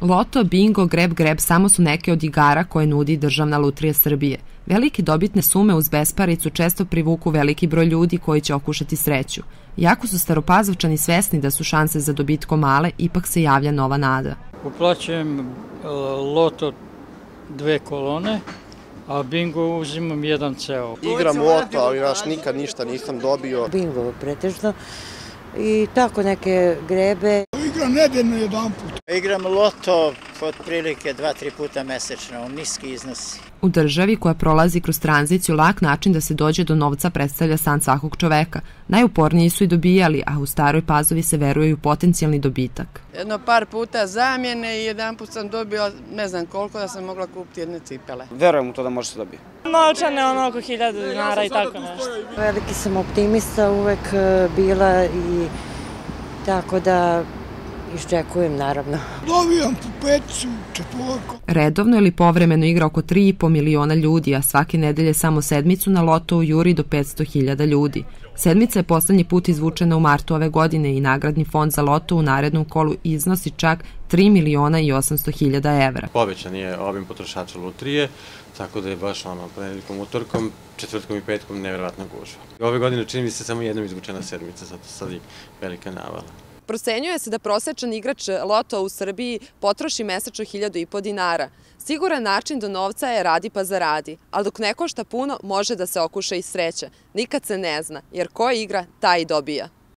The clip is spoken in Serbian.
Loto, bingo, greb, greb samo su neke od igara koje nudi Državna lutrija Srbije. Velike dobitne sume uz besparicu često privuku veliki broj ljudi koji će okušati sreću. Iako su staropazovčani svesni da su šanse za dobitko male, ipak se javlja nova nada. Uplaćujem e, loto dve kolone, a bingo uzimam jedan ceo. Igram loto, ali naš nikad ništa nisam dobio. Bingo pretežno i tako neke grebe. Igram nedeljno jedan put. Igram loto otprilike dva, tri puta mesečno, niski iznosi. U državi koja prolazi kroz tranziciju lak način da se dođe do novca predstavlja san svakog čoveka. Najuporniji su i dobijali, a u staroj pazovi se veruje u potencijalni dobitak. Jedno par puta zamjene i jedan put sam dobio ne znam koliko da sam mogla kupiti jedne cipele. Verujem u to da može se dobiti. Novčane ono oko hiljada dinara i tako nešto. Veliki sam optimista uvek e, bila i tako da iščekujem naravno. Dobijam po pecu, četvorko. Redovno ili povremeno igra oko 3,5 miliona ljudi, a svake nedelje samo sedmicu na loto u juri do 500.000 ljudi. Sedmica je poslednji put izvučena u martu ove godine i nagradni fond za loto u narednom kolu iznosi čak 3 miliona i 800 hiljada evra. Povećan je obim potrošača lutrije, tako da je baš ono, ponedjeljkom, utorkom, četvrtkom i petkom nevjerovatna gužva. Ove godine čini mi se samo jednom izvučena sedmica, zato sad i velika navala. Procenjuje se da prosečan igrač loto u Srbiji potroši mesečno 1000 dinara. Siguran način do novca je radi pa zaradi, ali dok ne košta puno može da se okuša i sreća. Nikad se ne zna, jer ko igra, taj i dobija.